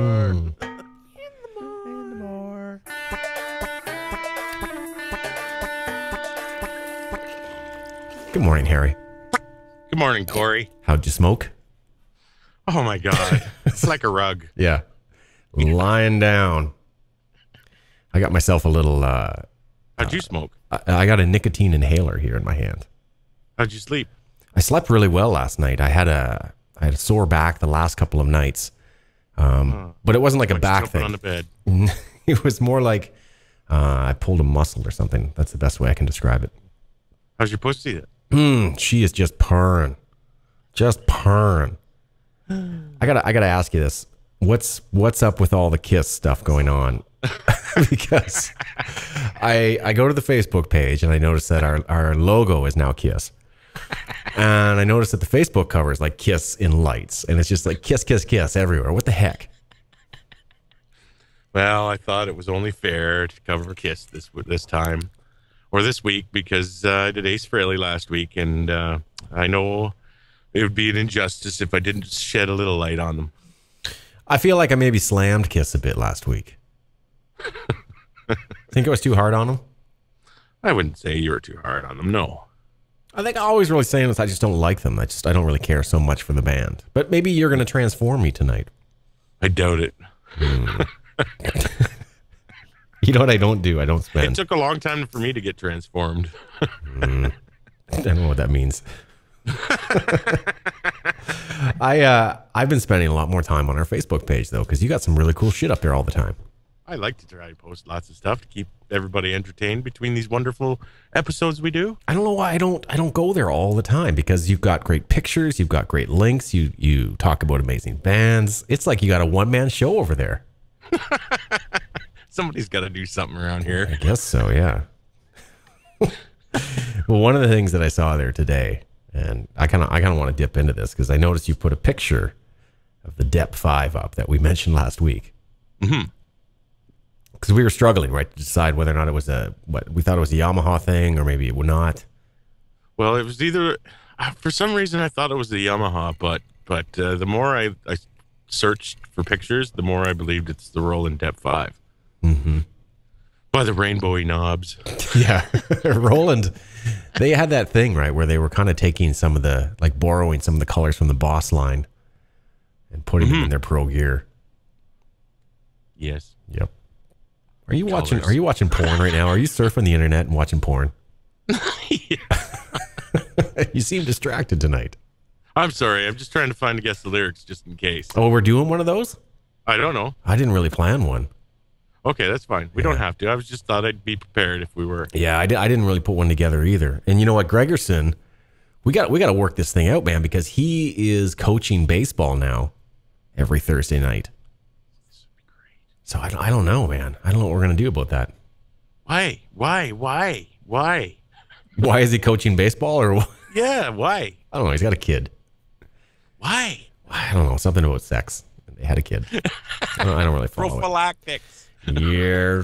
Mm. Good morning, Harry. Good morning, Corey. How'd you smoke? Oh my God, it's like a rug. Yeah. Lying down. I got myself a little, uh, How'd you smoke? I, I got a nicotine inhaler here in my hand. How'd you sleep? I slept really well last night. I had a, I had a sore back the last couple of nights. Um, but it wasn't like a back thing. on the bed. it was more like uh, I pulled a muscle or something. That's the best way I can describe it. How's your pussy? then? Mm, she is just purring, just purring. I gotta, I gotta ask you this: what's what's up with all the kiss stuff going on? because I I go to the Facebook page and I notice that our our logo is now Kiss, and I noticed that the Facebook cover is like Kiss in lights, and it's just like Kiss, Kiss, Kiss everywhere. What the heck? Well, I thought it was only fair to cover Kiss this this time or this week because uh, I did Ace Frehley last week, and uh, I know it would be an injustice if I didn't shed a little light on them. I feel like I maybe slammed Kiss a bit last week. Think I was too hard on them? I wouldn't say you were too hard on them. No. I think I always really saying this. I just don't like them. I just I don't really care so much for the band. But maybe you're going to transform me tonight. I doubt it. You know what I don't do? I don't spend. It took a long time for me to get transformed. I don't know what that means. I uh I've been spending a lot more time on our Facebook page though, because you got some really cool shit up there all the time. I like to try to post lots of stuff to keep everybody entertained between these wonderful episodes we do. I don't know why I don't I don't go there all the time because you've got great pictures, you've got great links, you you talk about amazing bands. It's like you got a one man show over there. Somebody's got to do something around here. I guess so, yeah. well, one of the things that I saw there today, and I kind of I kind of want to dip into this because I noticed you put a picture of the Dep Five up that we mentioned last week. Mhm. Because we were struggling, right, to decide whether or not it was a what we thought it was a Yamaha thing or maybe it would not. Well, it was either for some reason I thought it was the Yamaha, but but uh, the more I, I searched for pictures, the more I believed it's the Roland Dep Five Mm-hmm. by the rainbowy knobs. Yeah, Roland. They had that thing right where they were kind of taking some of the like borrowing some of the colors from the Boss line and putting them in their Pro Gear. Yes. Yep. Are you watching? Are you watching porn right now? Are you surfing the internet and watching porn? you seem distracted tonight. I'm sorry. I'm just trying to find to guess the lyrics just in case. Oh, we're doing one of those. I don't know. I didn't really plan one. Okay, that's fine. We don't have to. I was just thought I'd be prepared if we were. Yeah, I, di- I didn't really put one together either. And you know what, Gregerson, we got we got to work this thing out, man, because he is coaching baseball now every Thursday night. So I don't, I don't know, man. I don't know what we're gonna do about that. Why? Why? Why? Why? Why is he coaching baseball, or what? Yeah. Why? I don't know. He's got a kid. Why? I don't know something about sex. They had a kid. I don't, I don't really follow it. Prophylactics. Yeah.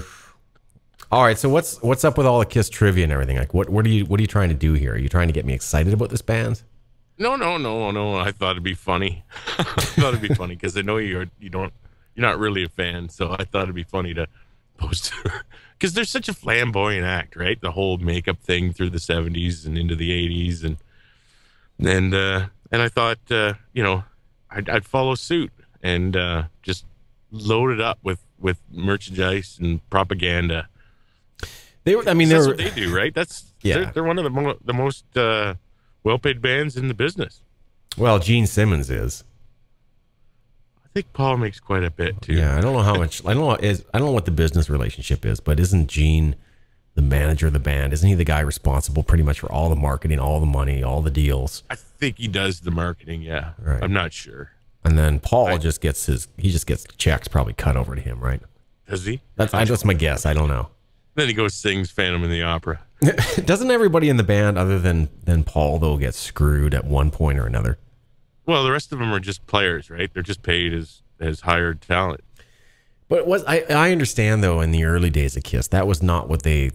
All right. So what's what's up with all the Kiss trivia and everything? Like, what what are you what are you trying to do here? Are you trying to get me excited about this band? No, no, no, no. I thought it'd be funny. I thought it'd be funny because I know you're you don't you're not really a fan, so I thought it'd be funny to post because there's such a flamboyant act, right? The whole makeup thing through the '70s and into the '80s, and and uh, and I thought uh, you know I'd, I'd follow suit and uh, just load it up with with merchandise and propaganda. They were. I mean, That's were. what they do, right? That's Yeah. They're, they're one of the mo- the most uh, well paid bands in the business. Well, Gene Simmons is. I think Paul makes quite a bit too. Yeah, I don't know how much. I don't know. Is I don't know what the business relationship is, but isn't Gene the manager of the band? Isn't he the guy responsible pretty much for all the marketing, all the money, all the deals? I think he does the marketing. Yeah, Right. I'm not sure. And then Paul just gets his. He just gets checks probably cut over to him, right? Does he? That's I, that's my guess. I don't know. Then he goes sings Phantom in the Opera. Doesn't everybody in the band, other than than Paul, though, get screwed at one point or another? Well, the rest of them are just players, right? They're just paid as as hired talent. But was I I understand though in the early days of Kiss that was not what they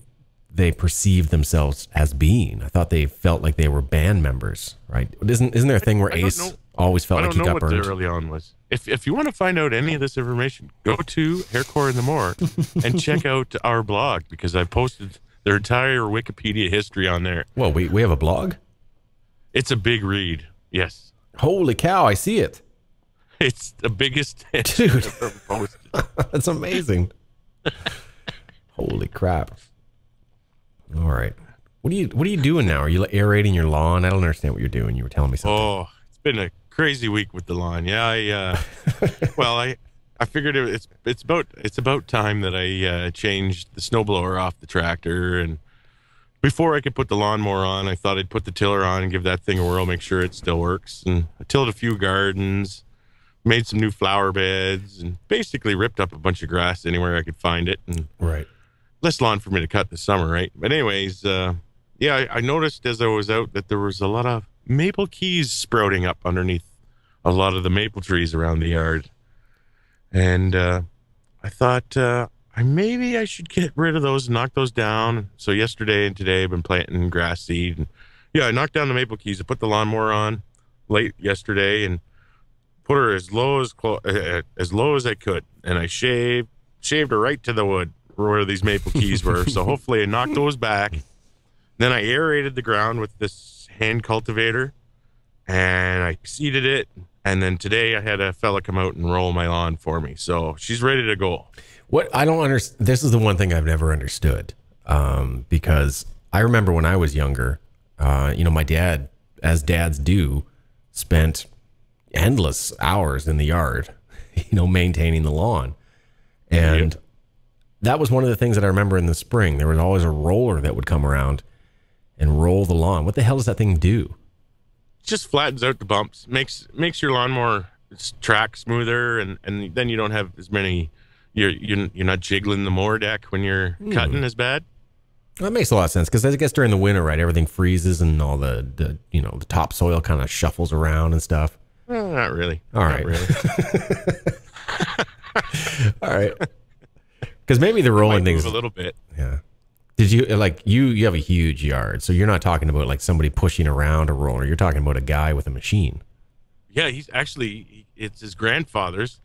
they perceived themselves as being. I thought they felt like they were band members, right? Isn't isn't there a thing where Ace know. Always felt I like know got what burned. early on was. If if you want to find out any of this information, go to HairCor in the Mor' and check out our blog because I posted their entire Wikipedia history on there. Well, we we have a blog. It's a big read. Yes, Holy cow! I see it. it's the biggest Dude. ever posted. That's amazing. Holy crap! All right. What are you What are you doing now? Are you aerating your lawn? I don't understand what you're doing. You were telling me something. Oh, it's been a crazy week with the lawn. Yeah, I uh, well, I I figured it's it's about it's about time that I uh, changed the snowblower off the tractor and before I could put the lawnmower on, I thought I'd put the tiller on and give that thing a whirl, make sure it still works. And I tilled a few gardens, made some new flower beds, and basically ripped up a bunch of grass anywhere I could find it. And Right. less lawn for me to cut this summer, right? But anyways, uh, yeah, I, I noticed as I was out that there was a lot of maple keys sprouting up underneath a lot of the maple trees around the yard, and uh, I thought uh, I maybe I should get rid of those and knock those down. So yesterday and today I've been planting grass seed, and yeah, I knocked down the maple keys. I put the lawnmower on late yesterday and put her as low as clo- uh, as low as I could, and I shaved shaved her right to the wood where these maple keys were. so hopefully I knocked those back. Then I aerated the ground with this hand cultivator, and I seeded it. And then today I had a fella come out and roll my lawn for me. So she's ready to go. What I don't understand. This is the one thing I've never understood. Um, because I remember when I was younger, uh, you know, my dad, as dads do, spent endless hours in the yard, you know, maintaining the lawn. And that was one of the things that I remember in the spring. There was always a roller that would come around and roll the lawn. What the hell does that thing do? just flattens out the bumps, makes makes your lawnmower track smoother, and and then you don't have as many. You're you're, you're not jiggling the mower deck when you're hmm. cutting as bad. That makes a lot of sense because I guess during the winter, right, everything freezes and all the, the you know the topsoil kind of shuffles around and stuff. Well, not really. All Not right. really. All right, because maybe the rolling things. move a little bit. Yeah. Did you like you? You have a huge yard, so you're not talking about like somebody pushing around a roller. You're talking about a guy with a machine. Yeah, he's actually it's his grandfather's.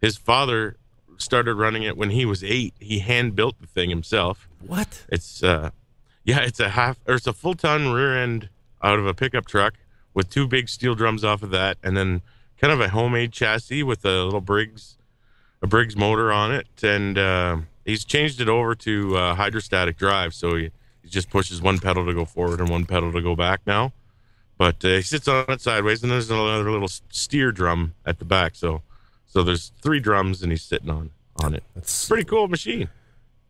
His father started running it when he was eight. He hand built the thing himself. What? It's uh, yeah, it's a half or it's a full ton rear end out of a pickup truck with two big steel drums off of that, and then kind of a homemade chassis with a little Briggs, a Briggs motor on it, and uh, he's changed it over to uh, hydrostatic drive, so he, he just pushes one pedal to go forward and one pedal to go back now. But uh, he sits on it sideways, and there's another little steer drum at the back, so so there's three drums, and he's sitting on on it. That's Pretty cool machine.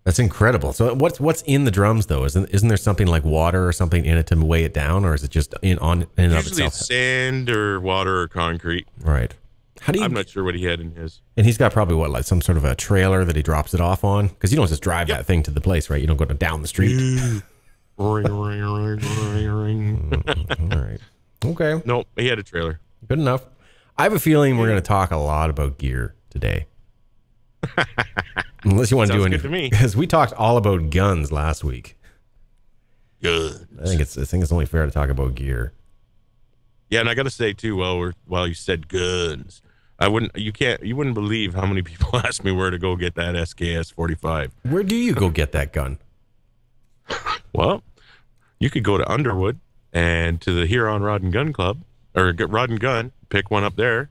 that's incredible. So what's what's in the drums though? Isn't isn't there something like water or something in it to weigh it down, or is it just in on in and of Usually it's sand or water or concrete. Right. How do you? I'm not sure what he had in his. and he's got probably what like some sort of a trailer that he drops it off on because you don't just drive Yep. that thing to the place, right? You don't go down the street. ring, ring, ring, ring, ring. Mm, all right. Okay. nope, he had a trailer. Good enough. I have a feeling we're going to talk a lot about gear today. Unless you want to do anything. any, good to me. because we talked all about guns last week. Good. I think it's I think it's only fair to talk about gear. Yeah, and I got to say too, while we're while you said guns, I wouldn't. You can't. You wouldn't believe how many people ask me where to go get that SKS 45. Where do you go get that gun? Well, you could go to Underwood and to the Huron Rod and Gun Club or get Rod and Gun, pick one up there.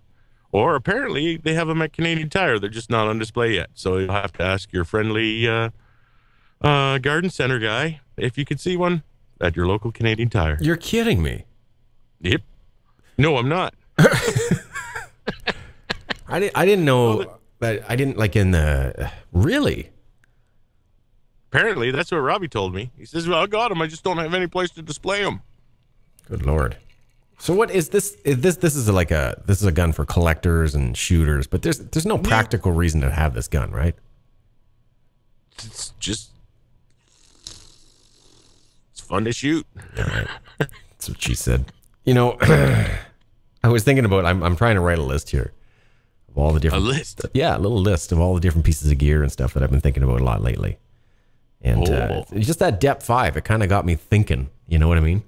Or apparently they have them at Canadian Tire. They're just not on display yet. So you'll have to ask your friendly uh, uh, garden center guy if you could see one at your local Canadian Tire. You're kidding me. Yep. No, I'm not. I didn't I didn't know that I didn't like in the really. Apparently that's what Robbie told me. He says, "Well, I got them. I just don't have any place to display them." Good lord. So what is this? Is this this is like a this is a gun for collectors and shooters, but there's there's no practical reason to have this gun, right? It's just it's fun to shoot. That's what she said. You know, I was thinking about. I'm I'm trying to write a list here of all the different A list. Yeah, a little list of all the different pieces of gear and stuff that I've been thinking about a lot lately. And uh, Oh. it's just that Dep Five, it kind of got me thinking. You know what I mean?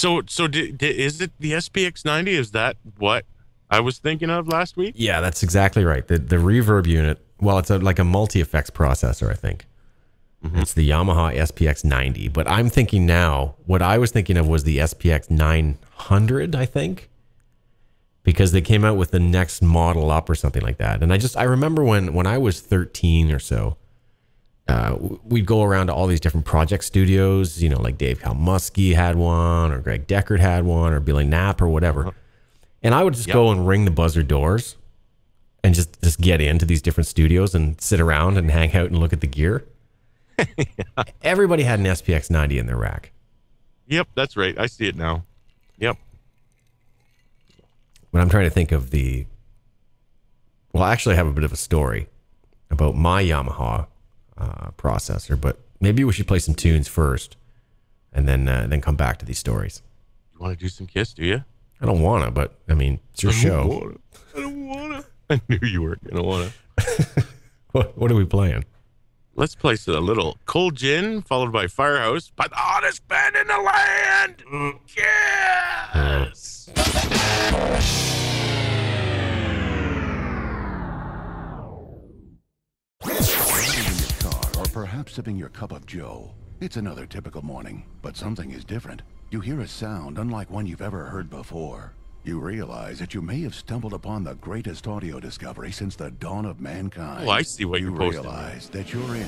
So so di di- is it the SPX ninety? Is that what I was thinking of last week? Yeah, that's exactly right. The the reverb unit. Well, it's a, like a multi effects processor, I think. Mm-hmm. It's the Yamaha SPX 90. But I'm thinking now, what I was thinking of was the SPX 900, I think, because they came out with the next model up or something like that. And I just I remember when when I was 13 or so, uh, we'd go around to all these different project studios. You know, like Dave Kalmusky had one, or Greg Deckard had one, or Billy Knapp, or whatever. And I would just Yep. go and ring the buzzer doors and just just get into these different studios and sit around and hang out and look at the gear. Everybody had an SPX 90 in their rack. Yep, that's right. I see it now. Yep. But I'm trying to think of the. Well, actually, I actually have a bit of a story about my Yamaha uh, processor, but maybe we should play some tunes first, and then uh, then come back to these stories. You want to do some Kiss? Do you? I don't want to, but I mean, it's your I show. wanna. I don't wanna. I knew you weren't gonna wanna. What, what are we playing? Let's play a little cold gin, followed by Firehouse by the hottest band in the land. Yes. Riding in your car or perhaps sipping your cup of joe. It's another typical morning, but something is different. You hear a sound unlike one you've ever heard before. You realize that you may have stumbled upon the greatest audio discovery since the dawn of mankind. Oh, I see what you you're posting. realize that you're in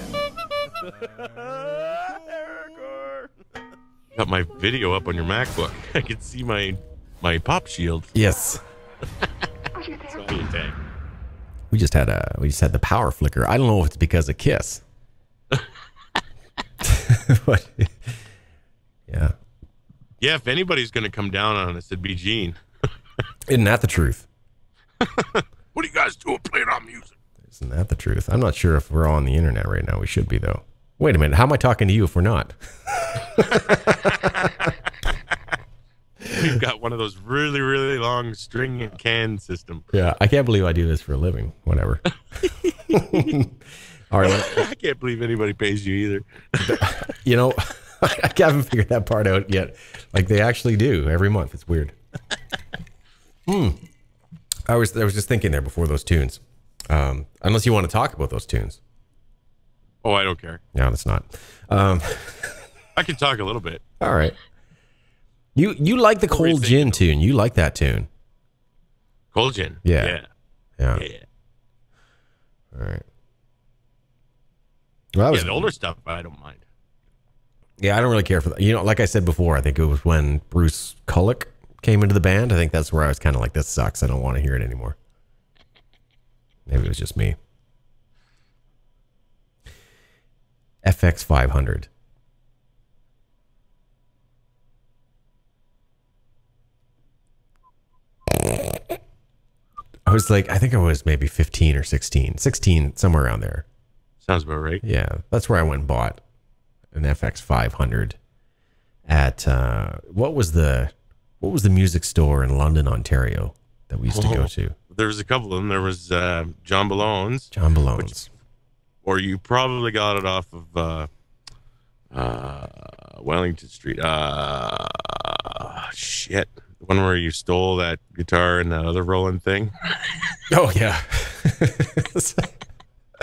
Got my video up on your MacBook. I can see my my pop shield. Yes, Sorry, tag. we just had a we just had the power flicker. I don't know if it's because of Kiss. but yeah, Yeah, if anybody's gonna come down on us, it'd be Gene. isn't that the truth? What are you guys doing playing on music? Isn't that the truth? I'm not sure if we're all on the internet right now. We should be though. Wait a minute. How am I talking to you if we're not? We've got one of those really, really long string and can system. Yeah, I can't believe I do this for a living. Whatever. All right. I can't believe anybody pays you either. You know, I haven't figured that part out yet. Like they actually do every month. It's weird. Hmm. I was I was just thinking there before those tunes. Um, unless you want to talk about those tunes. Oh, I don't care. No, that's not. Um, I can talk a little bit. all right. You you like the cold gin tune? You like that tune? Cold gin. Yeah. Yeah. Yeah. Yeah. All right. Well, that Yeah, was the older stuff, I don't mind. Yeah, I don't really care for that. You know, like I said before, I think it was when Bruce Kulick came into the band. I think that's where I was kind of like, this sucks. I don't want to hear it anymore. Maybe it was just me. FX 500. I was like, I think I was maybe 15 or 16. 16, somewhere around there. Sounds about right. Yeah, that's where I went and bought an FX 500 at uh, what was the what was the music store in London, Ontario that we used to go Oh. to? There was a couple of them. There was uh, John Ballone's, John Ballone's. or you probably got it off of uh, uh, Wellington Street. Uh, shit. The one where you stole that guitar and that other Roland thing. Oh yeah,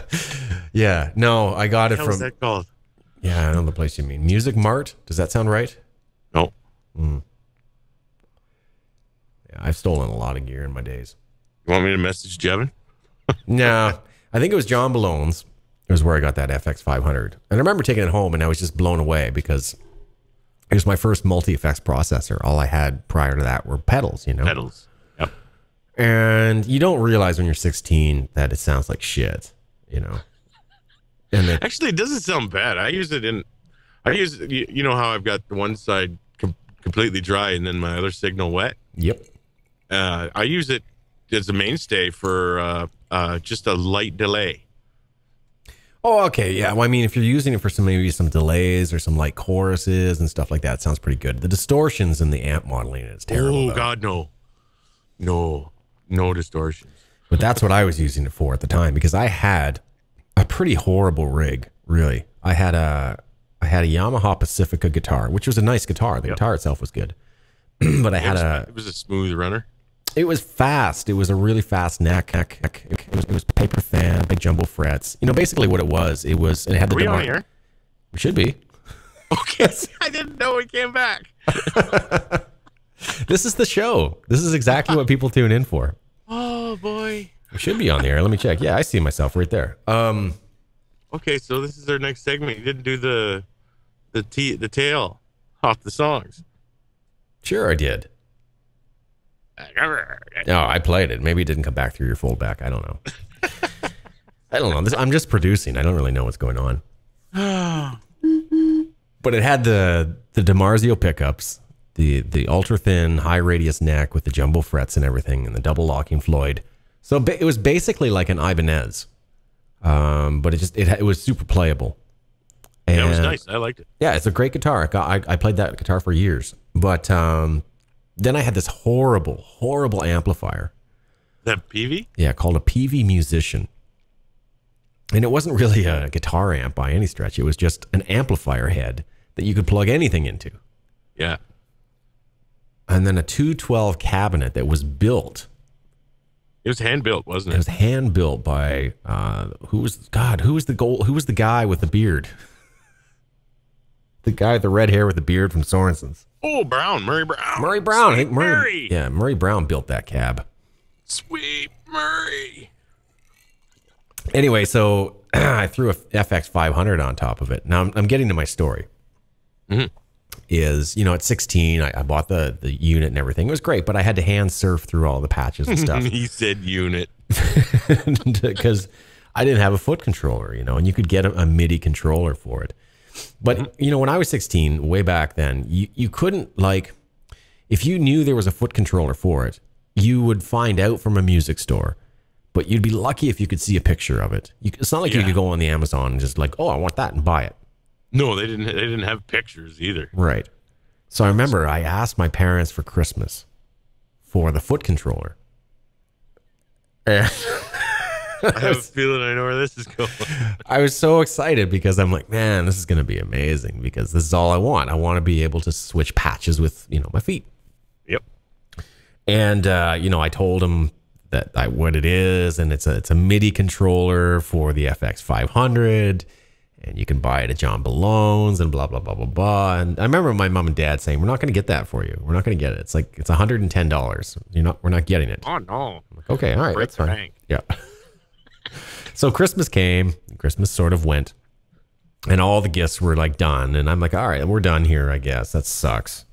yeah. No, I got it from that called? yeah. I know the place you mean. Music Mart. Does that sound right? No. Hmm. Yeah, I've stolen a lot of gear in my days. You want me to message Jevin? No, I think it was John Ballone's. It was where I got that FX 500. And I remember taking it home and I was just blown away because it was my first multi effects processor. All I had prior to that were pedals, you know? Pedals. Yep. And you don't realize when you're 16 that it sounds like shit, you know? And Actually, it doesn't sound bad. I use it in. I use you, you know how I've got the one side com- completely dry and then my other signal wet. yep. Uh, I use it as a mainstay for uh, uh, just a light delay. Oh, okay. Yeah. Well, I mean, if you're using it for some maybe some delays or some light choruses and stuff like that, it sounds pretty good. The distortions in the amp modeling is terrible. oh though. God, no, no, no distortions. But that's what I was using it for at the time because I had a pretty horrible rig, really. I had a I had a Yamaha Pacifica guitar, which was a nice guitar. The guitar itself was good. but I It had was, a. it was a smooth runner. It was fast. It was a really fast neck. neck, neck. It was, it was paper fan, big jumbo frets. You know, basically what it was. It was. It had the. Are we on air? We should be. Okay. I didn't know we came back. This is the show. This is exactly what people tune in for. Oh boy. We should be on the air. Let me check. Yeah, I see myself right there. Um, Okay, so this is our next segment. You didn't do the the t the tail off the songs. sure I did. No, I played it. Maybe it didn't come back through your foldback. I don't know. I don't know. This, I'm just producing. I don't really know what's going on. but it had the the DiMarzio pickups, the the ultra thin, high radius neck with the jumbo frets and everything, and the double locking Floyd. So it was basically like an Ibanez, um, but it just it it was super playable. That was nice. I liked it. yeah, it's a great guitar. I, got, I, I played that guitar for years. But um, then I had this horrible, horrible amplifier. That PV? Yeah, called a PV Musician. And it wasn't really a guitar amp by any stretch. It was just an amplifier head that you could plug anything into. Yeah. And then a 212 cabinet that was built. It was hand built, wasn't It it? was hand built by uh, who was God? Who was the goal? Who was the guy with the beard? The guy with the red hair with the beard from Sorensen's. Oh, Brown, Murray Brown. Murray Brown. Sweet Murray, Murray. Yeah, Murray Brown built that cab. Sweet Murray. Anyway, so I threw a FX 500 on top of it. Now I'm, I'm getting to my story. Mhm. Is you know at 16 I, I bought the the unit and everything. It was great, but I had to hand surf through all the patches and stuff he said unit. because I didn't have a foot controller, you know, and you could get a, a MIDI controller for it. But mm-hmm. you know, when I was 16, way back then, you you couldn't like if you knew there was a foot controller for it, you would find out from a music store. But you'd be lucky if you could see a picture of it. You, it's not like you could go on the Amazon and just like, oh, I want that and buy it. No, they didn't. They didn't have pictures either. Right. So I remember I asked my parents for Christmas for the foot controller. And I have a feeling I know where this is going. I was so excited because I'm like, man, this is going to be amazing because this is all I want. I want to be able to switch patches with, you know, my feet. Yep. And uh, you know, I told him that I, what it is, and it's a it's a MIDI controller for the FX 500, and you can buy it at John Ballone's and blah blah blah blah blah. And I remember my mom and dad saying, "We're not going to get that for you. We're not going to get it. It's like it's 110 dollars. You're not. We're not getting it." Oh no. Like, okay, all right, Break that's fine. bank. Yeah. so Christmas came, Christmas sort of went, and all the gifts were like done. And I'm like, all right, we're done here, I guess. That sucks.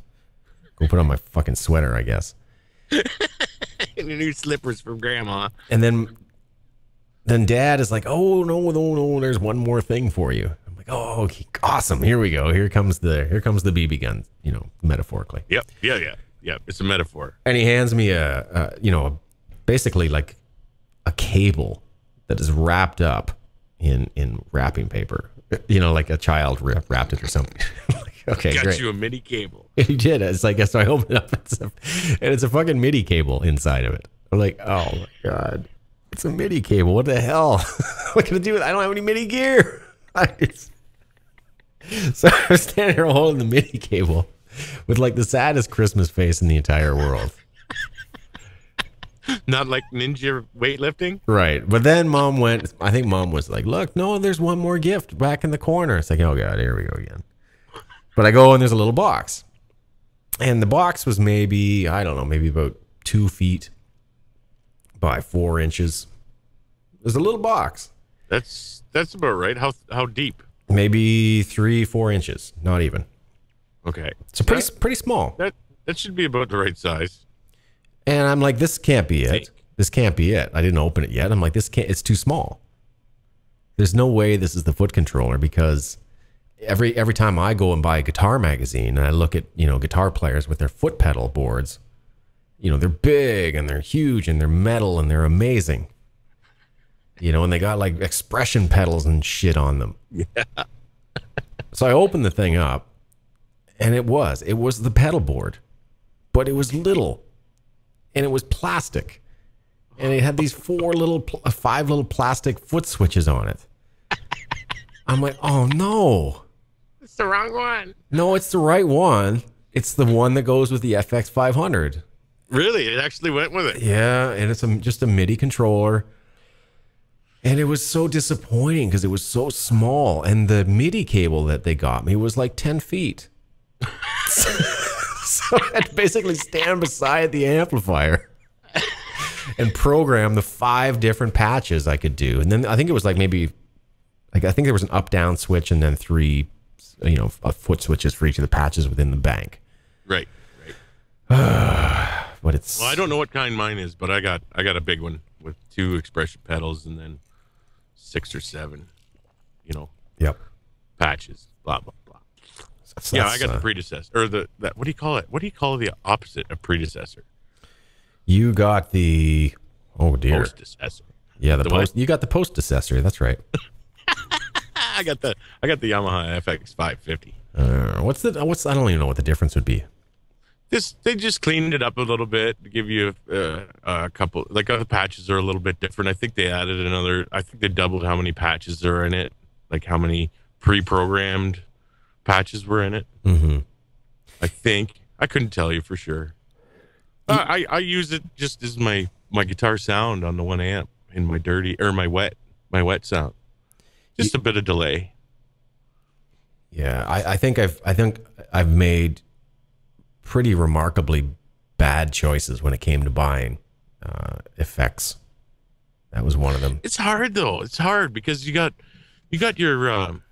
Go put on my fucking sweater, I guess. And your new slippers from grandma. And then then dad is like, oh no, no, no, there's one more thing for you. I'm like, oh okay, awesome. Here we go. Here comes the here comes the BB gun, you know, metaphorically. Yep. Yeah. Yeah. Yeah. It's a metaphor. and he hands me a, a you know basically like a cable that is wrapped up in in wrapping paper you know like a child wrapped it or something Like, okay Got great you a MIDI cable. he did it's like so i open it up it's a, and it's a fucking midi cable inside of it i'm like oh my god it's a midi cable what the hell what can i do with i don't have any midi gear I just, so i was standing here holding the midi cable with like the saddest christmas face in the entire world Not like ninja weightlifting. Right. But then mom went, I think mom was like, look, no, there's one more gift back in the corner. It's like, oh God, here we go again. But I go and there's a little box. And the box was maybe, I don't know, maybe about two feet by four inches. There's a little box, That's that's about right. How how deep? maybe three, four inches, not even. Okay. So pretty, pretty small. That that should be about the right size. And I'm like, this can't be it. This can't be it. I didn't open it yet. I'm like, this can't, it's too small. There's no way this is the foot controller because every every time I go and buy a guitar magazine and I look at, you know, guitar players with their foot pedal boards, you know, they're big and they're huge and they're metal and they're amazing. You know, and they got like expression pedals and shit on them. Yeah. so I opened the thing up and it was, it was the pedal board, but it was little and it was plastic. And it had these four little, pl- uh, five little plastic foot switches on it. I'm like, oh no, It's the wrong one. no, it's the right one. It's the one that goes with the FX 500. Really, it actually went with it. Yeah, and it's a, just a MIDI controller. And it was so disappointing because it was so small, and the MIDI cable that they got me was like ten feet. so, so I had to basically stand beside the amplifier and program the five different patches I could do. And then I think it was like maybe, like I think there was an up down switch and then three, you know, foot switches for each of the patches within the bank. Right. Right. But it's Well, I don't know what kind mine is, but I got I got a big one with two expression pedals and then six or seven, you know, Yep. patches. Blah blah blah. That's- yeah, I that's, got the uh, predecessor or the that. What do you call it? What do you call the opposite of predecessor? You got the oh dear. Postdecessor. Yeah, the, The what? post. You got the post accessory. That's right. I got the I got the Yamaha FX 550. Uh, what's the what's I don't even know what the difference would be. This they just cleaned it up a little bit to give you uh, a couple. Like other patches are a little bit different. I think they added another. I think they doubled how many patches are in it. Like how many pre-programmed patches were in it. Mm-hmm. I think I couldn't tell you for sure. Uh, I I use it just as my my guitar sound on the one amp in my dirty or my wet my wet sound. Just a bit of delay. Yeah, I, I think I've I think I've made pretty remarkably bad choices when it came to buying uh, effects. That was one of them. It's hard though. It's hard because you got you got your um,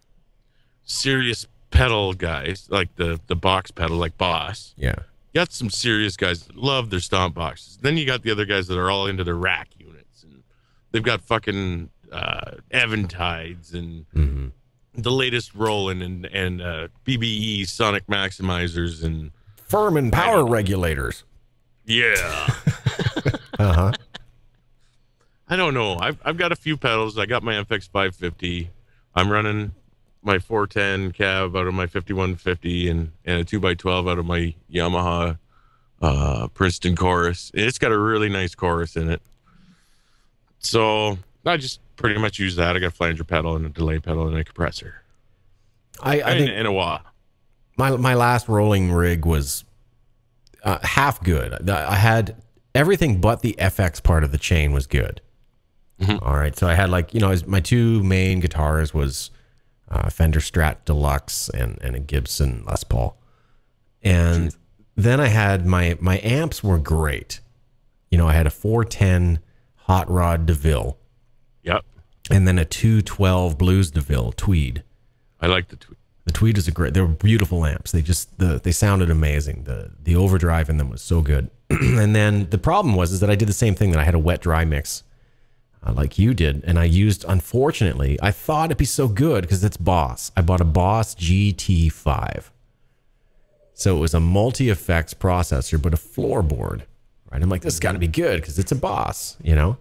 serious pedal guys like the the box pedal like Boss. Yeah. You got some serious guys that love their stomp boxes. Then you got the other guys that are all into their rack units and they've got fucking uh, Eventides and hmm the latest Roland and and uh, BBE sonic maximizers and Furman power regulators. yeah. Uh huh. I don't know. I've I've got a few pedals. I got my FX 550. I'm running my 410 cab out of my 5150 and and a 2x12 out of my Yamaha uh, Princeton chorus. It's got a really nice chorus in it. So I just pretty much use that. I got a flanger pedal and a delay pedal and a compressor I, I and, think and a wah. My my last rolling rig was uh, half good. I had everything but the FX part of the chain was good. Mhm. All right, so I had like you know my two main guitars was uh, Fender Strat Deluxe and and a Gibson Les Paul, and then I had my my amps were great. You know, I had a 410 Hot Rod DeVille Yep. and then a 212 Blues DeVille Tweed. I like the tweet. The Tweed is a great. They're beautiful amps. They just the they sounded amazing. The the overdrive in them was so good. and then the problem was is that I did the same thing that I had a wet dry mix, uh, like you did, and I used. Unfortunately, I thought it'd be so good because it's Boss. I bought a Boss GT5. So it was a multi effects processor, but a floorboard. Right? I'm like, this has got to be good because it's a Boss, you know.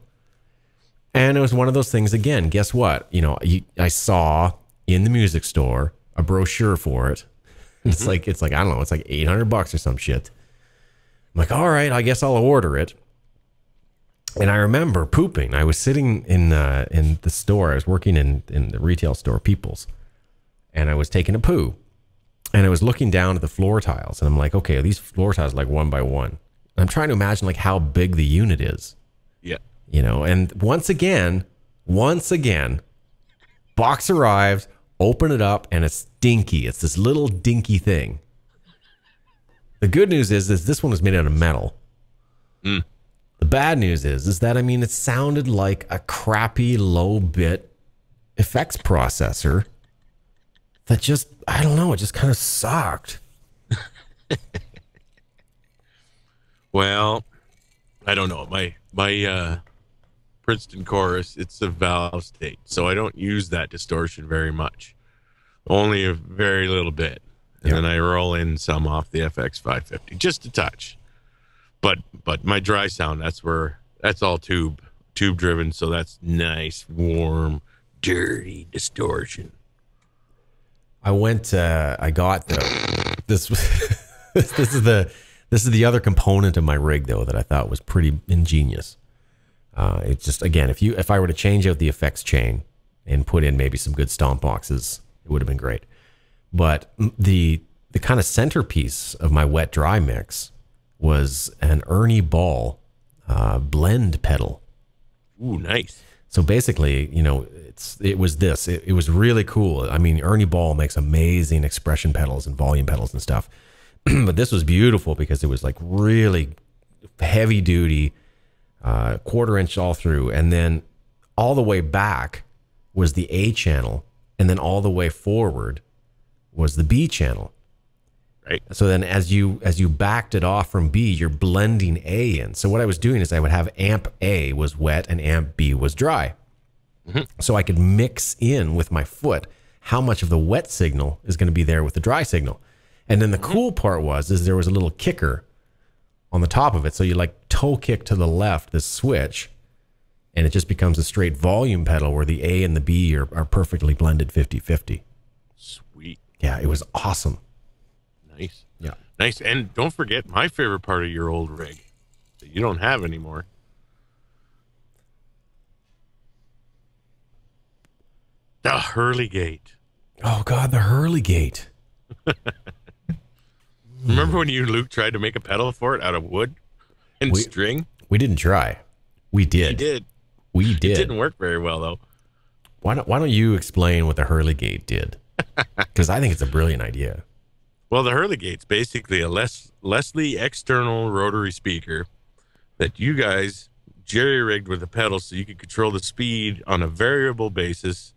And it was one of those things again. Guess what? You know, I saw in the music store a brochure for it. It's like it's like I don't know, it's like eight hundred bucks or some shit. I'm like, all right, I guess I'll order it. And I remember pooping. I was sitting in uh, in the store. I was working in in the retail store, People's, and I was taking a poo. And I was looking down at the floor tiles, and I'm like, okay, are these floor tiles like one by one? I'm trying to imagine like how big the unit is Yeah. you know and once again once again box arrives open it up and it's dinky it's this little dinky thing the good news is is this one was made out of metal Mm. the bad news is is that i mean it sounded like a crappy low bit effects processor that just i don't know it just kind of sucked Well, I don't know. My my uh Princeton chorus, it's a valve state, so I don't use that distortion very much. Only a very little bit. And Yeah. then I roll in some off the FX 550, just a touch. But but my dry sound, that's where that's all tube tube driven, so that's nice, warm, dirty distortion. I went. Uh, I got the this. this this is the this is the other component of my rig though that I thought was pretty ingenious. Uh, it's just again, if you if I were to change out the effects chain and put in maybe some good stomp boxes, it would have been great. But the the kind of centerpiece of my wet dry mix was an Ernie Ball uh, blend pedal. Ooh, nice. So basically, you know, it's it was this. It, it was really cool. I mean, Ernie Ball makes amazing expression pedals and volume pedals and stuff, but this was beautiful because it was like really heavy duty, uh, quarter inch all through, and then all the way back was the A channel, and then all the way forward was the B channel. Right. So then as you as you backed it off from B, you're blending A in. So what I was doing is I would have amp A was wet and amp B was dry. So I could mix in with my foot how much of the wet signal is going to be there with the dry signal. And then the cool part was is there was a little kicker on the top of it. So you like toe kick to the left this switch and it just becomes a straight volume pedal where the A and the B are, are perfectly blended 50-50. Sweet. Yeah, it was awesome. Nice. Yeah. Nice. And don't forget my favorite part of your old rig that you don't have anymore. The Hurley Gate. Oh God, the Hurley Gate. Remember when you and Luke tried to make a pedal for it out of wood and We- string? We didn't try. We did. We did. We It did. didn't work very well though. Why don't Why don't you explain what the Hurley Gate did? Because I think it's a brilliant idea. Well, the Hurley Gate's basically a Les- Leslie external rotary speaker that you guys jerry rigged with a pedal so you could control the speed on a variable basis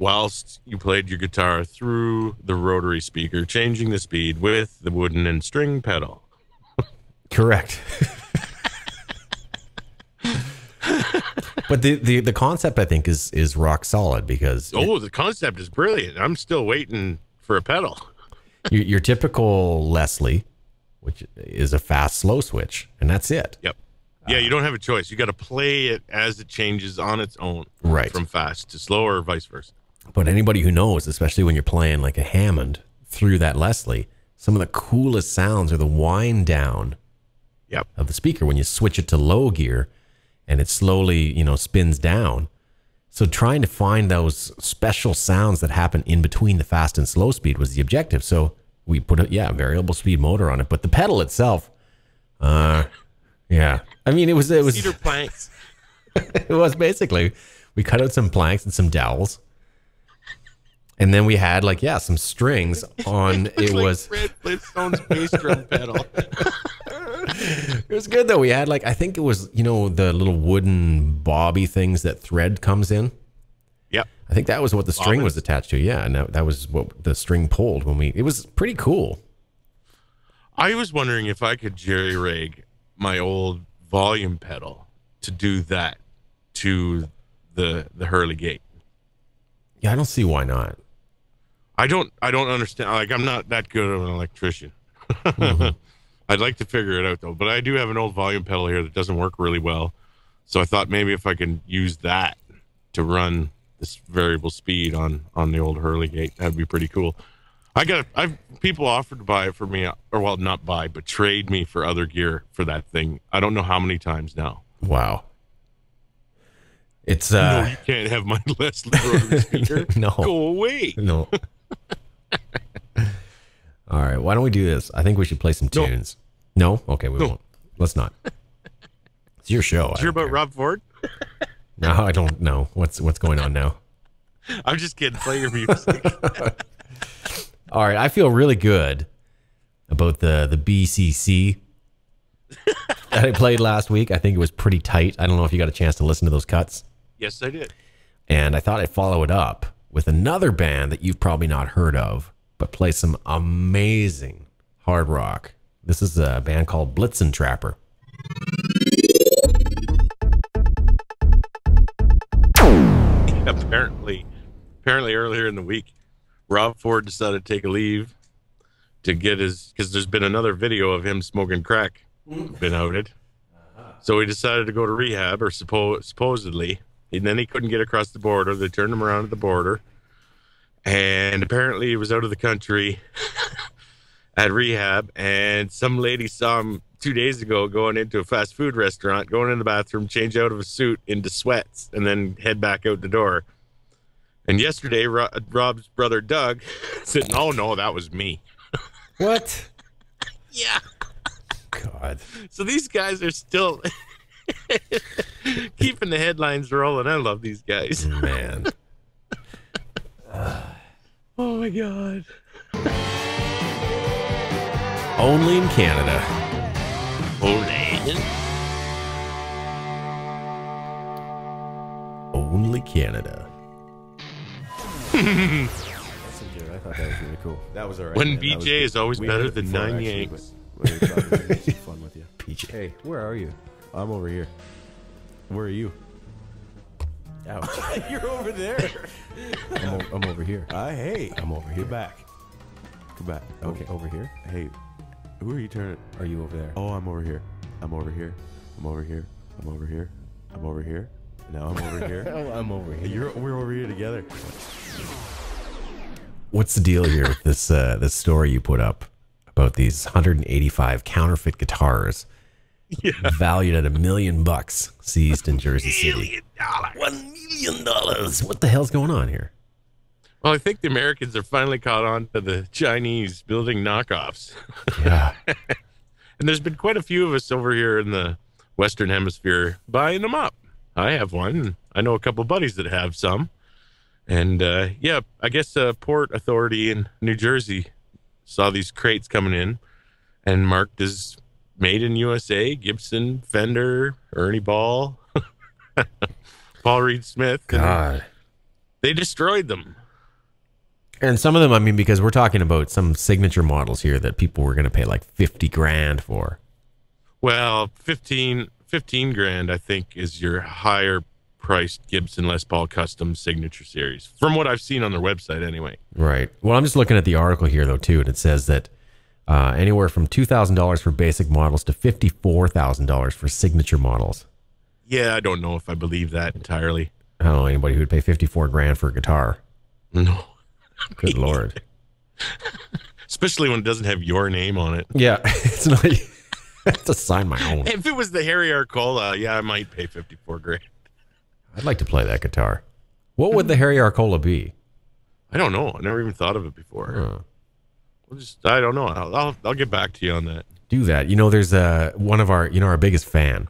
whilst you played your guitar through the rotary speaker, changing the speed with the wooden and string pedal. Correct. but the, the the concept I think is is rock solid because Oh, the concept is brilliant. I'm still waiting for a pedal. your, your typical Leslie, which is a fast slow switch, and that's it. Yep. Yeah, you don't have a choice. You got to play it as it changes on its own, Right. From fast to slow, or vice versa. But anybody who knows, especially when you're playing like a Hammond through that Leslie, some of the coolest sounds are the wind down Yep. of the speaker when you switch it to low gear and it slowly, you know, spins down. So trying to find those special sounds that happen in between the fast and slow speed was the objective. So we put a yeah, variable speed motor on it, but the pedal itself uh yeah. I mean it was it was Cedar planks. it was basically we cut out some planks and some dowels. And then we had like yeah, some strings on it like was Fred Flintstone's bass drum pedal. It was good though. We had like I think it was you know the little wooden bobby things that thread comes in. Yep. I think that was what the string was attached to. Yeah, and that, that was what the string pulled when we. It was pretty cool. I was wondering if I could jerry rig my old volume pedal to do that to the the Hurley gate. Yeah, I don't see why not. I don't I don't understand like I'm not that good of an electrician. I'd like to figure it out though, but I do have an old volume pedal here that doesn't work really well. So I thought maybe if I can use that to run this variable speed on on the old Hurley gate, that'd be pretty cool. I got I've people offered to buy it for me or well not buy, but trade me for other gear for that thing. I don't know how many times now. Wow. It's no, uh you can't have my Leslie rotary speaker. No. Go away. no. All right, why don't we do this? I think we should play some No. tunes. No, okay, we No. won't. Let's not. It's your show. Did you hear about care. Rob Ford? No, I don't know what's what's going on now. I'm just kidding. Play your music. All right, I feel really good about the the BCC that I played last week. I think it was pretty tight. I don't know if you got a chance to listen to those cuts. yes, I did. And I thought I'd follow it up with another band that you've probably not heard of, but play some amazing hard rock. This is a band called Blitzen Trapper. apparently apparently earlier in the week rob ford decided to take a leave to get his because there's been another video of him smoking crack hmm. been outed uh-huh. so he decided to go to rehab or suppo- supposedly and then he couldn't get across the border they turned him around at the border and apparently he was out of the country at rehab and some lady saw him two days ago going into a fast food restaurant going in the bathroom change out of a suit into sweats and then head back out the door and yesterday rob's brother doug said oh no that was me What? Yeah. God. So these guys are still keeping the headlines rolling. I love these guys. Man. Oh my god. Only in Canada. Holy. Only Canada. That's good. I thought that was really cool. That was alright. When man. BJ is always better than before, nine Yanks. but we were talking, we had some fun with you. PJ. Hey, where are you? I'm over here. Where are you? Ouch. You're over there. I'm, o- I'm over here. Uh, hey, I'm over here. get back. Come back. Okay, over here. Hey, who are you turning? Are you over there? Oh, I'm over here. I'm over here. I'm over here. I'm over here. I'm over here. Now I'm over here. Oh, I'm over here. You're we're over here together. What's the deal here with this uh, this story you put up about these 185 counterfeit guitars valued at a million bucks seized in Jersey City? Dollars. One million dollars. What the hell's going on here? Well, I think the Americans are finally caught on to the Chinese building knockoffs. Yeah. And there's been quite a few of us over here in the Western Hemisphere buying them up. I have one. and I know a couple buddies that have some. And uh, yeah, I guess uh, Port Authority in New Jersey saw these crates coming in and marked as made in USA, Gibson, Fender, Ernie Ball, Paul Reed Smith. God. They destroyed them. And some of them, I mean, because we're talking about some signature models here that people were going to pay like 50 grand for. Well, 15, 15 grand, I think, is your higher priced Gibson Les Paul Custom Signature Series, from what I've seen on their website, anyway. Right. Well, I'm just looking at the article here, though, too, and it says that uh, anywhere from $2,000 for basic models to $54,000 for signature models. Yeah, I don't know if I believe that entirely. I don't know anybody who would pay 54 grand for a guitar. No. Good Lord. Especially when it doesn't have your name on it. Yeah. It's not, I have to sign my own. If it was the Harry Arcola, yeah, I might pay 54 grand. I'd like to play that guitar. What would the Harry Arcola be? I don't know. I never even thought of it before. Huh. We'll just, I don't know. I'll, I'll, I'll get back to you on that. do that. You know, there's uh, one of our, you know, our biggest fan,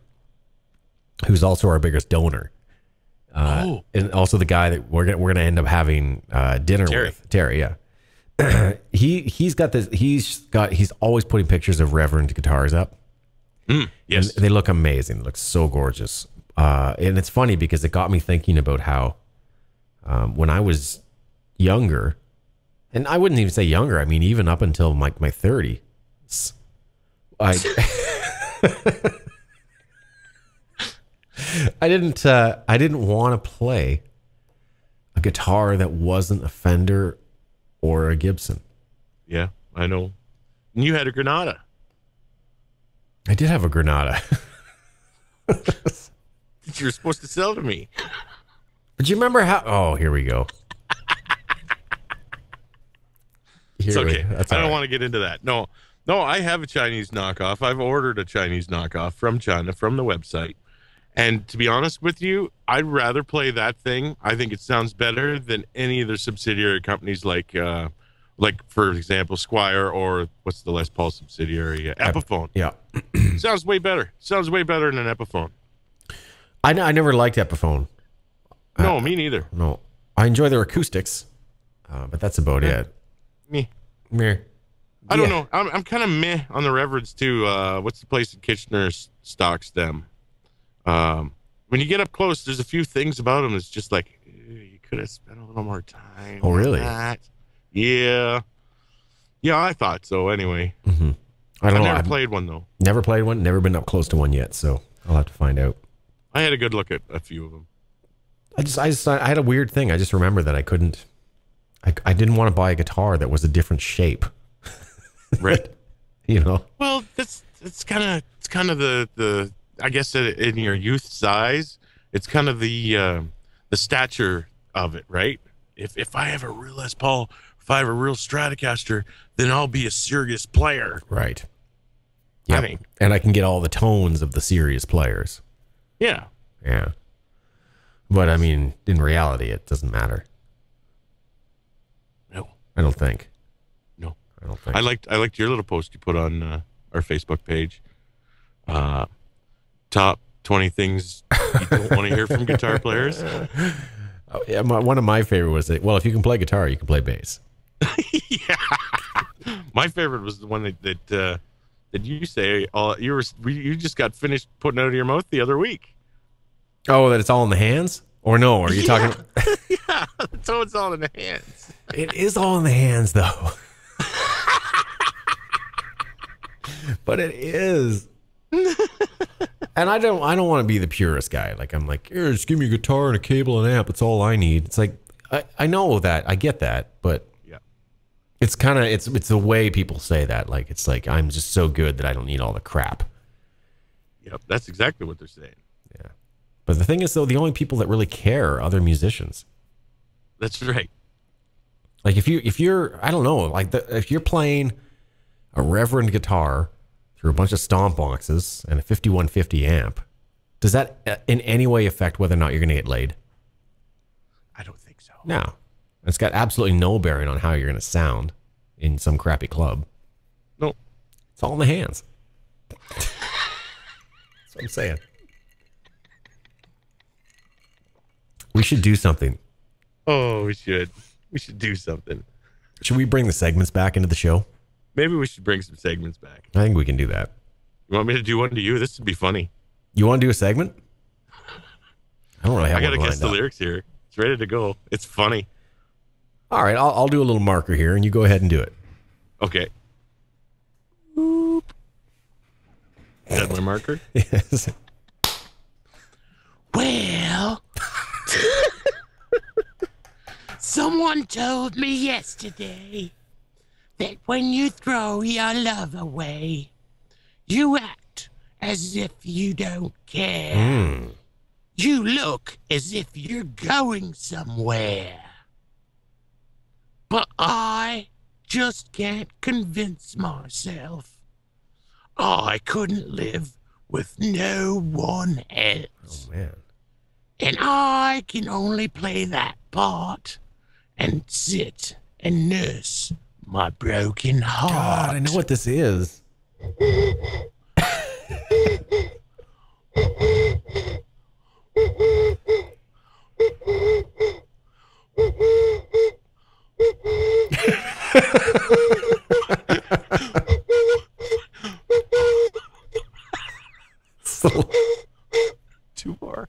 who's also our biggest donor, uh, Oh. and also the guy that we're gonna we're gonna end up having uh, dinner Terry. with. Terry, yeah. he he's got this. He's got he's always putting pictures of Reverend guitars up. Mm, yes. And they look amazing. They look so gorgeous. Uh, and it's funny because it got me thinking about how um, when I was younger, and I wouldn't even say younger. I mean, even up until my my thirty, I I didn't uh, I didn't want to play a guitar that wasn't a Fender or a Gibson. yeah, I know. And you had a Granada. I did have a Granada. that you were supposed to sell to me. But you remember how? Oh, here we go. It's Here we- okay. I don't right. want to get into that. No, no, I have a Chinese knockoff. I've ordered a Chinese knockoff from China from the website. And to be honest with you, I'd rather play that thing. I think it sounds better than any of their subsidiary companies like, uh, like for example, Squier or what's the Les Paul subsidiary, uh, Epiphone. Yeah, sounds way better. Sounds way better than an Epiphone. I, I never liked Epiphone. No, me neither. No, I enjoy their acoustics, uh, but that's about it. Me. Meh. I don't know. I'm, I'm kind of meh on the Reverends too. Uh, what's the place in Kitchener stocks them? Um, when you get up close, there's a few things about them It's just like "Ew, you could have spent a little more time. Oh, on really? that." Yeah. Yeah, I thought so. Anyway, I I don't have know. never I've played one though. never played one. Never been up close to one yet. So I'll have to find out. I had a good look at a few of them. I just, I just, I had a weird thing. I just remember that I couldn't. I, I didn't want to buy a guitar that was a different shape. Right. You know. Well, that's it's kind of it's kind of the the I guess in in your youth size, it's kind of the uh, the stature of it, right? If if I have a real Les Paul, if I have a real Stratocaster, then I'll be a serious player. Right. I Yeah. And I can get all the tones of the serious players. Yeah, Yeah. But I mean, in reality, it doesn't matter. I don't think. no. I don't think. I liked I liked your little post you put on uh, our Facebook page. Uh, top twenty things you don't want to hear from guitar players. Oh, yeah, my, one of my favorite was that. Well, if you can play guitar, you can play bass. yeah. My favorite was the one that that, uh, that you say all you were you just got finished putting out of your mouth the other week. Oh, that it's all in the hands, or no? Are you talking? yeah, so it's all in the hands. It is all in the hands, though. but it is. and I don't I don't want to be the purist guy. Like I'm like, here, just give me a guitar and a cable and amp. It's all I need. It's like I, I know that. I get that, but Yeah. it's kind of it's it's the way people say that. Like it's like I'm just so good that I don't need all the crap. Yep, that's exactly what they're saying. Yeah. But the thing is though, the only people that really care are other musicians. That's right. Like if you if you're I don't know like the, if you're playing a Reverend guitar through a bunch of stomp boxes and a 5150 amp, does that uh, in any way affect whether or not you're going to get laid? I don't think so. No, it's got absolutely no bearing on how you're going to sound in some crappy club. No. It's all in the hands. That's what I'm saying. We should do something. Oh, we should. We should do something. Should we bring the segments back into the show? Maybe we should bring some segments back. I think we can do that. You want me to do one to you? This would be funny. You want to do a segment? I don't really have I gotta guess the up. lyrics here. It's ready to go. It's funny. All right, I'll, I'll do a little marker here, and you go ahead and do it. Okay. Is that my marker? Yes. Well, someone told me yesterday that when you throw your love away, you act as if you don't care. Hmm. You look as if you're going somewhere. But I just can't convince myself. I couldn't live with no one oh, else. Oh man. And I can only play that part and sit and nurse my broken heart. God, I know what this is. So- Too far.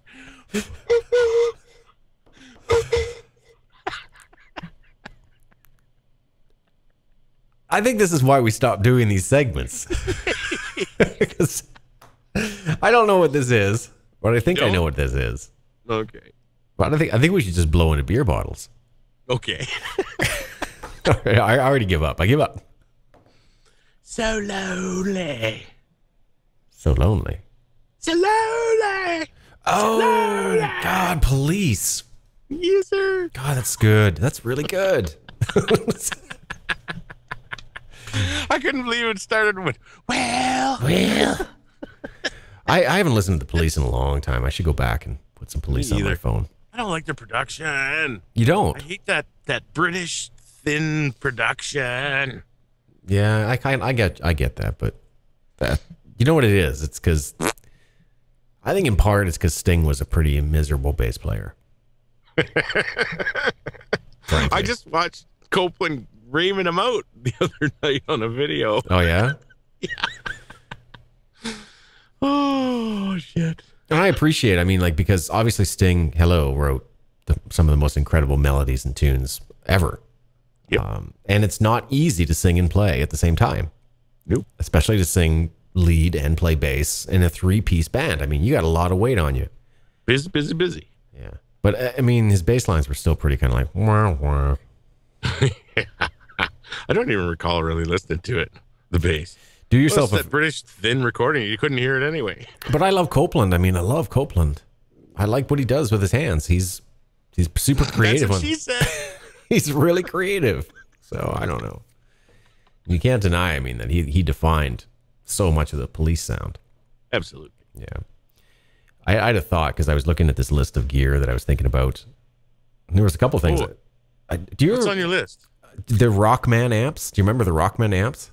I think this is why we stopped doing these segments. I don't know what this is, but I think I Don't? know what this is. Okay. But I think I think we should just blow into beer bottles. Okay. I I already give up. I give up. So lonely. So lonely. So lonely. Oh God, police. yes, sir. God, that's good. That's really good. I couldn't believe it started with Well, well. I, I haven't listened to the police in a long time. I should go back and put some police on my phone. I don't like the production. You don't? I hate that that British thin production. Yeah, I kind I get I get that, but that you know what it is? It's because I think in part it's because Sting was a pretty miserable bass player. I just watched Copeland reaming him out the other night on a video. oh yeah, yeah. Oh shit. and I appreciate. I mean, like because obviously Sting, Hello, wrote the, some of the most incredible melodies and tunes ever. Yep. Um, and it's not easy to sing and play at the same time. Nope. Especially to sing lead and play bass in a three-piece band. I mean, you got a lot of weight on you. Busy, busy, busy. Yeah. But uh, I mean, his bass lines were still pretty kind of like, wah, wah. I don't even recall really listening to it. The bass. do Well, yourself it's a that British thin recording. You couldn't hear it anyway. But I love Copeland. I mean, I love Copeland. I like what he does with his hands. He's he's super creative. That's what she said. he's really creative. So I don't know. You can't deny. I mean, that he he defined so much of the police sound. Absolutely. Yeah. I, I had a thought because I was looking at this list of gear that I was thinking about. And there was a couple things. Oh. that, I, do you What's ever, on your list? The Rockman amps. Do you remember the Rockman amps?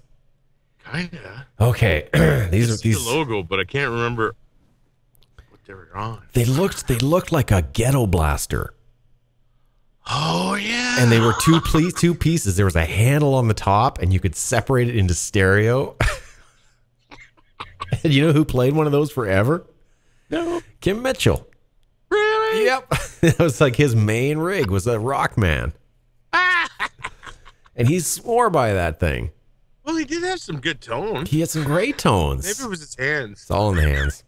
Kinda. Okay, these I are these. the logo, but I can't remember what they were on. They looked they looked like a ghetto blaster, Oh yeah. and they were two ple- two pieces. There was a handle on the top, and you could separate it into stereo. and you know who played one of those forever? no. Kim Mitchell. Really? Yep, that was like his main rig was a Rockman, and he swore by that thing. Well, he did have some good tone. He had some great tones. Maybe it was his hands. It's all in the hands.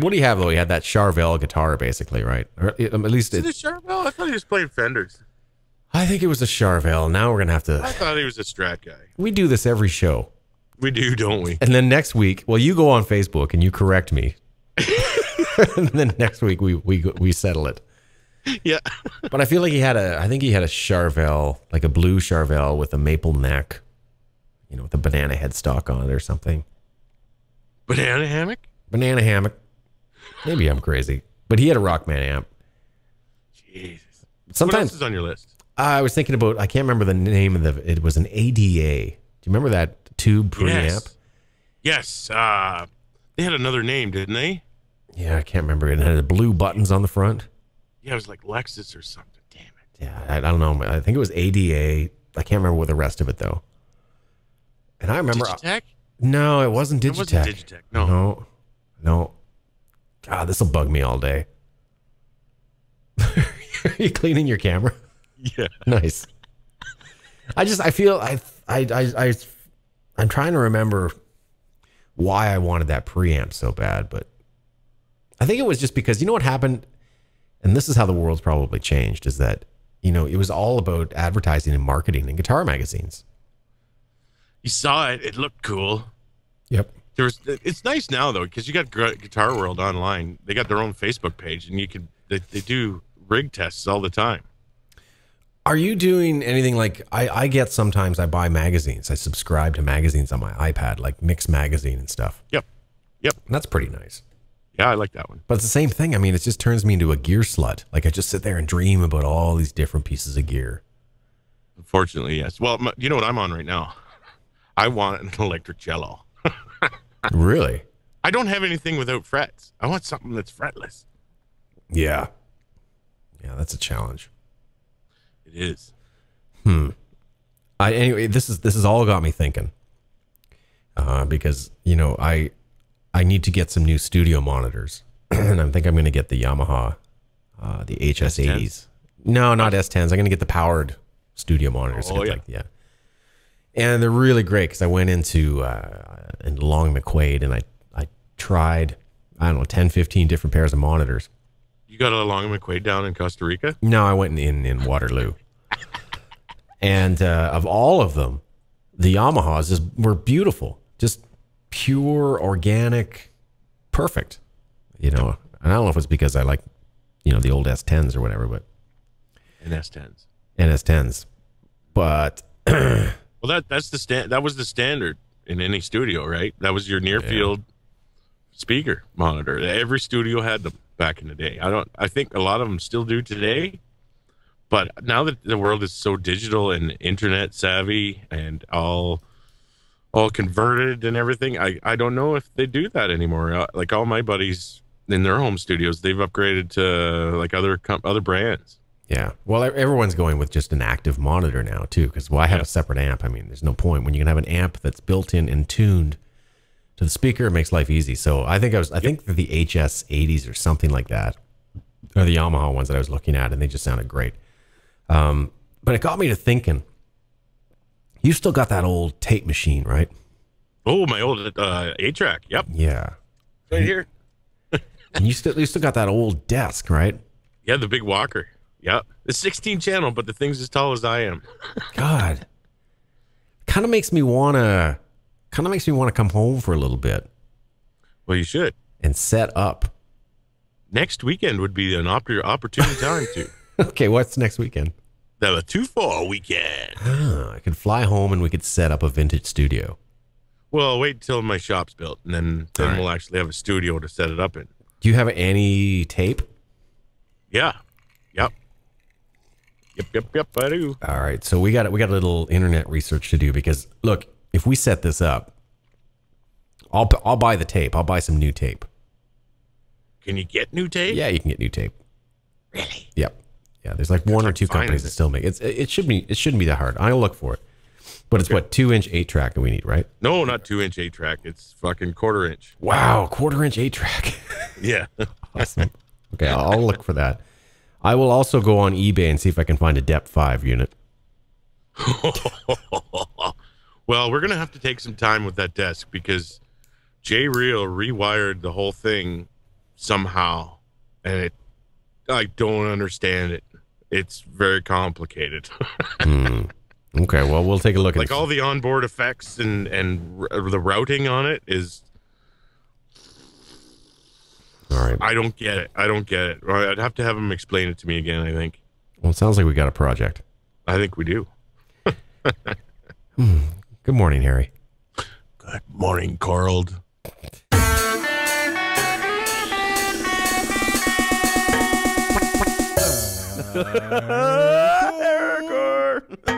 What do you have though? He had that Charvel guitar, basically, right? Or um, at least Is it it, a Charvel? I thought he was playing Fenders. I think it was a Charvel. Now we're gonna have to. I thought he was a Strat guy. We do this every show, We do, don't we? and then next week, well, you go on Facebook and you correct me, and then next week we we we settle it. Yeah. But I feel like he had a. I think he had a Charvel, like a blue Charvel with a maple neck, you know, with a banana headstock on it or something. Banana hammock? Banana hammock. Maybe I'm crazy, but he had a Rockman amp. Jesus. What Sometimes else is on your list? I was thinking about. I can't remember the name of the. It was an ADA. Do you remember that tube preamp? Yes. Yes. Uh, they had another name, didn't they? Yeah, I can't remember. It had the blue buttons on the front. Yeah, it was like Lexus or something. Damn it. Yeah, I, I don't know. I think it was ADA. I can't remember what the rest of it though. And I remember. Uh, Digitech? No, it wasn't It Digitech. wasn't Digitech. No. no, no. God, this will bug me all day. Are you cleaning your camera? Yeah. nice. I just I feel I I I I I'm trying to remember why I wanted that preamp so bad, but I think it was just because you know what happened, and this is how the world's probably changed is that you know it was all about advertising and marketing in guitar magazines. You saw it. It looked cool. Yep. There was. It's nice now though because you got Guitar World online. They got their own Facebook page, and you can. They, they do rig tests all the time. Are you doing anything like I, I get sometimes I buy magazines. I subscribe to magazines on my iPad, like Mix Magazine and stuff. Yep. Yep. And that's pretty nice. Yeah, I like that one. But it's the same thing. I mean, it just turns me into a gear slut. Like I just sit there and dream about all these different pieces of gear. Unfortunately, yes. Well, m- you know what I'm on right now? I want an electric cello. really? I don't have anything without frets. I want something that's fretless. Yeah. Yeah, that's a challenge. It is. Hmm. I anyway, this is this has all got me thinking. Uh, because you know I I need to get some new studio monitors, and I think I'm going to get the Yamaha, uh, the HS80s. No, not S10s. I'm going to get the powered studio monitors. Oh, yeah. like- yeah. And they're really great because I went into uh, into Long McQuade and I I tried I don't know 10, 15 different pairs of monitors. You got a long McQuade down in Costa Rica? No, I went in in Waterloo, and uh, of all of them, the Yamahas just were beautiful, just pure, organic, perfect. You know, and I don't know if it's because I like, you know, the old S10s or whatever, but And S10s. NS10s. But Well, that that's the stand. That was the standard in any studio, right? That was your near field speaker monitor. Every studio had them back in the day. I don't. I think a lot of them still do today. But now that the world is so digital and internet savvy and all all converted and everything, I I don't know if they do that anymore. Uh, Like all my buddies in their home studios, they've upgraded to like other other brands. yeah, well, everyone's going with just an active monitor now too. Because why have Yeah. a separate amp? I mean, there's no point when you can have an amp that's built in and tuned to the speaker. It makes life easy. So I think I was I think the HS80s or something like that or the Yamaha ones that I was looking at, and they just sounded great. Um, but it got me to thinking. You still got that old tape machine, right? Oh, my old uh, eight track. Yep, Yeah. right here. And you still you still got that old desk, right? Yeah, the big walker. Yep. The 16 channel, but the thing's as tall as I am. God. Kind of makes me wanna kind of makes me want to come home for a little bit Well, you should. and set up. Next weekend would be an oppor- opportune time to. Okay, what's next weekend? The two fall weekend. Ah, I could fly home and we could set up a vintage studio. Well, wait till my shop's built, and then then All right. we'll actually have a studio to set it up in. Do you have any tape? Yeah. Yep. Yep, yep, yep. I do. All right, so we got we got a little internet research to do because look, if we set this up, I'll I'll buy the tape. I'll buy some new tape. Can you get new tape? Yeah, you can get new tape. Really? Yep. Yeah, there's like one or two companies that still make it. It should be it shouldn't be that hard. I'll look for it. But it's what two inch eight track that we need, right? No, not two inch eight track. It's fucking quarter inch. Wow, quarter inch eight track. Yeah. awesome. Okay, I'll I'll look for that. I will also go on eBay and see if I can find a Dep Five unit. well, we're gonna have to take some time with that desk because J Real rewired the whole thing somehow, and it I don't understand it. It's very complicated. Hmm. Okay, well we'll take a look at like all the onboard effects and and r- the routing on it is all right. I don't get it. I don't get it. I'd have to have him explain it to me again. I think. Well, it sounds like we got a project. I think we do. Hmm. Good morning, Harry. Good morning, Corld. Eric